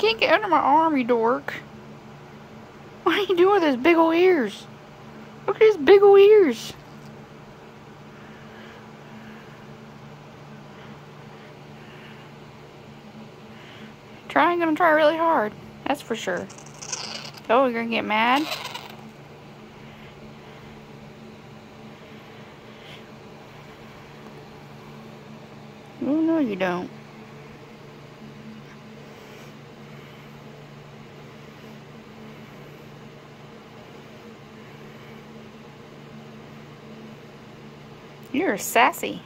can't get under my arm, you dork. What are you doing with his big old ears? Look at his big old ears. Trying, gonna try really hard. That's for sure. Oh, you're gonna get mad? Oh, no, you don't. You're sassy.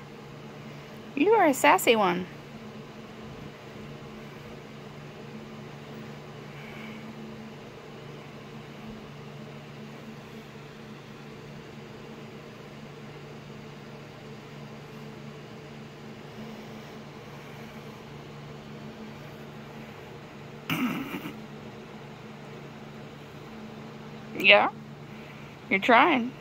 You are a sassy one. Yeah, you're trying.